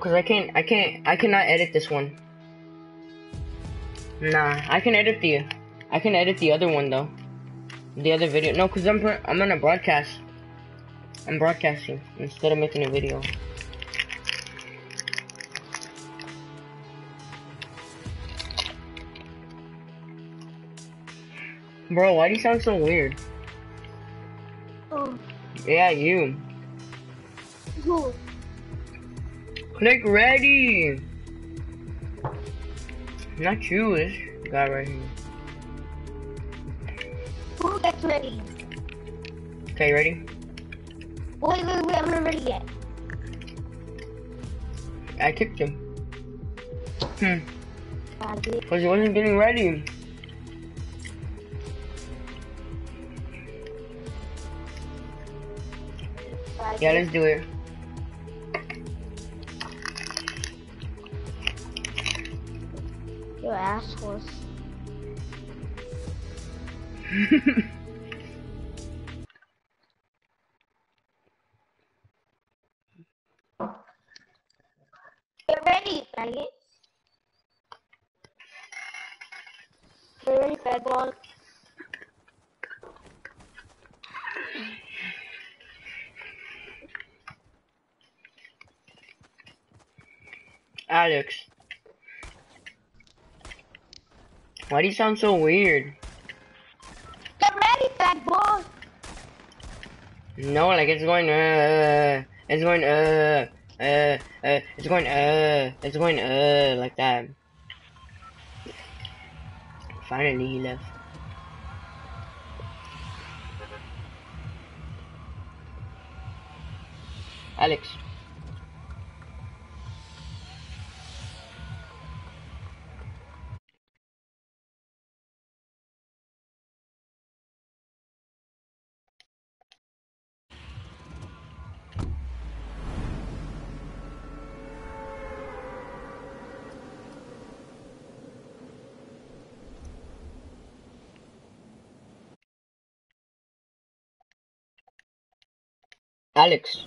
Cause I can't, I can't, I cannot edit this one. Nah, I can edit the, I can edit the other one though. The other video. No, cause I'm, I'm gonna broadcast. I'm broadcasting instead of making a video. Bro, why do you sound so weird? Oh, Yeah, you. who? Click ready. Not you, this guy right here. Who gets ready? Okay, ready? Wait, wait, wait, I'm not ready yet. I kicked him. Hmm. I. Cause he wasn't getting ready. Yeah, let's do it. Your assholes. Get ready, faggot. Get ready, fat ball. Alex. Why do you sound so weird? Get ready, fat ball. No, like it's going uh, it's going uh, uh, uh, it's going uh, it's going uh, like that. Finally, he left. Alex. Alex.